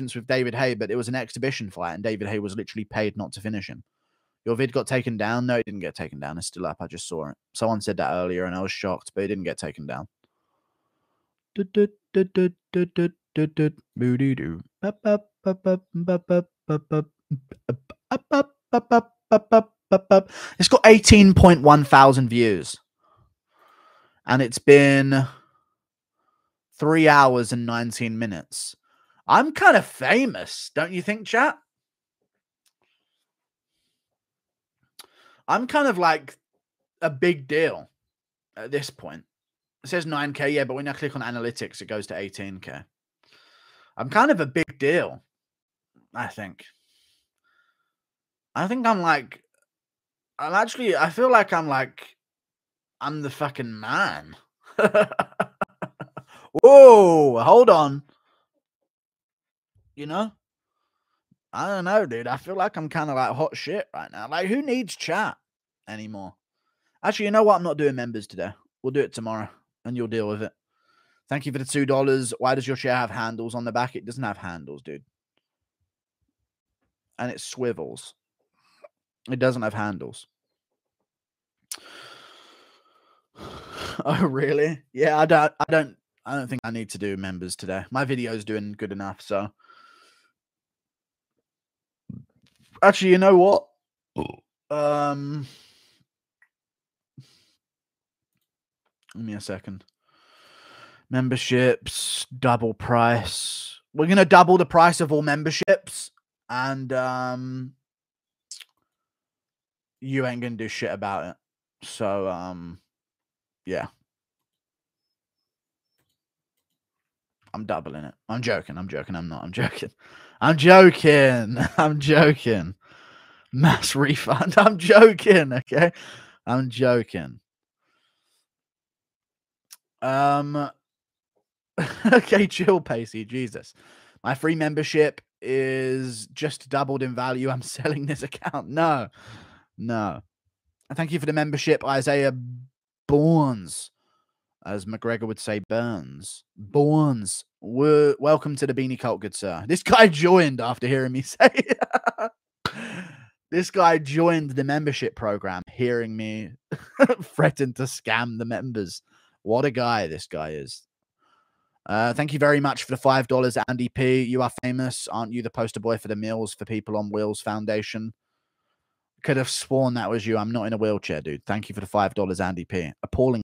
instance with David Haye, but it was an exhibition fight, and David Haye was literally paid not to finish him. Your vid got taken down. No, it didn't get taken down. It's still up. I just saw it. Someone said that earlier, and I was shocked, but it didn't get taken down. It's got 18.1 thousand views. And it's been three hours and 19 minutes. I'm kind of famous, don't you think, chat? I'm kind of like a big deal at this point. It says 9K, yeah, but when I click on analytics, it goes to 18K. I'm kind of a big deal, I think. I think I'm like, I'm actually, I feel like I'm like, I'm the fucking man. Whoa, hold on. You know? I don't know, dude. I feel like I'm kind of like hot shit right now. Like, who needs chat anymore? Actually, you know what? I'm not doing members today. We'll do it tomorrow and you'll deal with it. Thank you for the two dollars. Why does your chair have handles on the back? It doesn't have handles, dude. And it swivels. It doesn't have handles. Oh, really? Yeah, I don't I don't I don't think I need to do members today. My video is doing good enough, so actually, you know what? Um give me a second. Memberships, double price. We're gonna double the price of all memberships, and um you ain't gonna do shit about it. So um yeah. I'm doubling it. I'm joking. I'm joking. I'm not. I'm joking. I'm joking. I'm joking. Mass refund. I'm joking. Okay. I'm joking. Um okay, chill, Pacey. Jesus. My free membership is just doubled in value. I'm selling this account. No. No. Thank you for the membership, Isaiah Bournes, as McGregor would say, Burns. Burns. We're, welcome to the Beanie Cult, good sir. This guy joined after hearing me say This guy joined the membership program, hearing me threaten to scam the members. What a guy this guy is. Uh, thank you very much for the five dollars, Andy P. You are famous, aren't you? The poster boy for the meals for people on Wheels Foundation. Could have sworn that was you. I'm not in a wheelchair, dude. Thank you for the five dollars, Andy P. Appalling